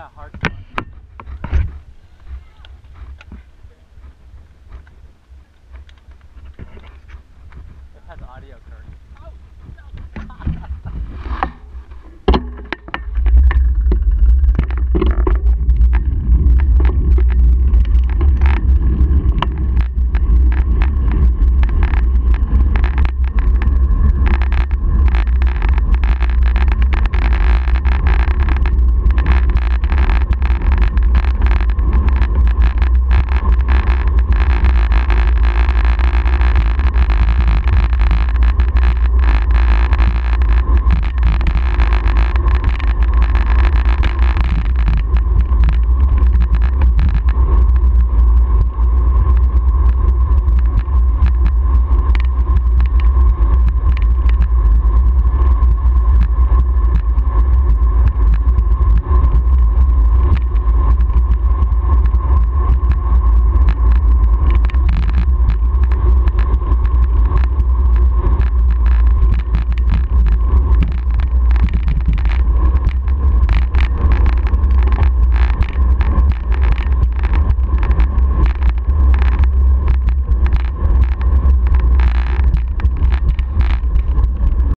yeah, hard.